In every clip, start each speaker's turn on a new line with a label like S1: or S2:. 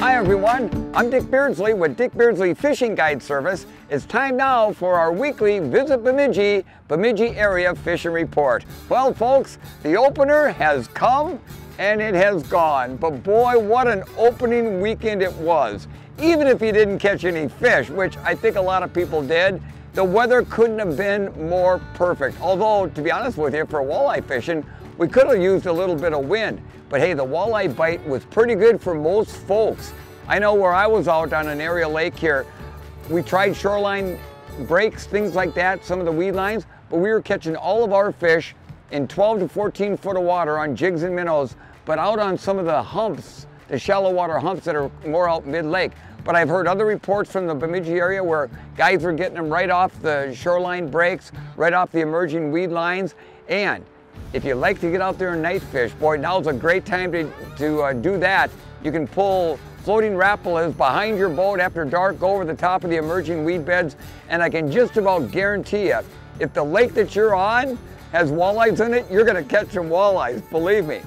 S1: Hi everyone, I'm Dick Beardsley with Dick Beardsley Fishing Guide Service. It's time now for our weekly Visit Bemidji, Bemidji Area Fishing Report. Well folks, the opener has come and it has gone, but boy what an opening weekend it was. Even if you didn't catch any fish, which I think a lot of people did, the weather couldn't have been more perfect. Although, to be honest with you, for walleye fishing, we could have used a little bit of wind. But hey, the walleye bite was pretty good for most folks. I know where I was out on an area lake here, we tried shoreline breaks, things like that, some of the weed lines, but we were catching all of our fish in 12 to 14 foot of water on jigs and minnows, but out on some of the humps, the shallow water humps that are more out mid-lake. But I've heard other reports from the Bemidji area where guys were getting them right off the shoreline breaks, right off the emerging weed lines, and if you like to get out there and night fish, boy, now's a great time to, to uh, do that. You can pull floating Rapalas behind your boat after dark, go over the top of the emerging weed beds, and I can just about guarantee you, if the lake that you're on has walleyes in it, you're gonna catch some walleyes, believe me.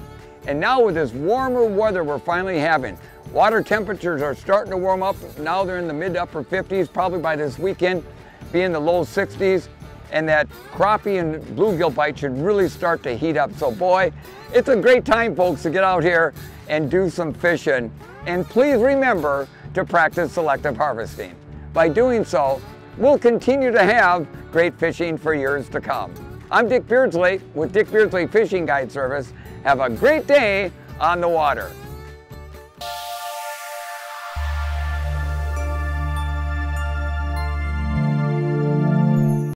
S1: And now with this warmer weather we're finally having, water temperatures are starting to warm up. Now they're in the mid upper 50s, probably by this weekend, be in the low 60s and that crappie and bluegill bite should really start to heat up. So boy, it's a great time folks to get out here and do some fishing. And please remember to practice selective harvesting. By doing so, we'll continue to have great fishing for years to come. I'm Dick Beardsley with Dick Beardsley Fishing Guide Service. Have a great day on the water.